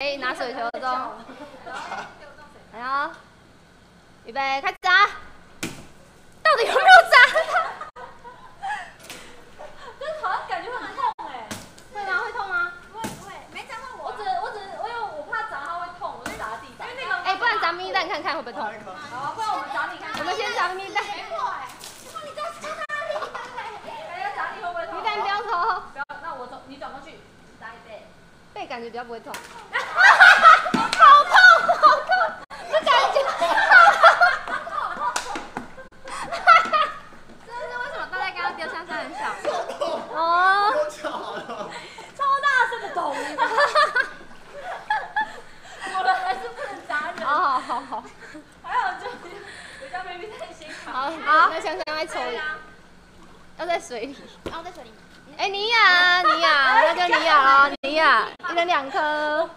哎，拿水球中，来哦，预备，开始砸！到底有没有砸？这好像感觉很痛哎，会吗？会痛吗？不会不会，没砸到我。我只我只我有我怕砸它会痛，我就砸地板。因为那个哎，不然砸咪蛋看看会不会痛？好，不然我们砸你看看。我们先砸咪蛋，没过哎，哇，你这样超大力的哎呀，砸你会不会痛？咪蛋不要投，不要，那我转你转过去，砸一背。背感觉比较不会痛。好痛，好痛，这感觉。这是为什么大家刚刚丢香香很小？哦，超大声的咚！我的还是不能砸人。好好好好。还好。好，好，那香香在抽，要在水里。然后在水里。哎，尼亚，尼亚，你呀一人两颗。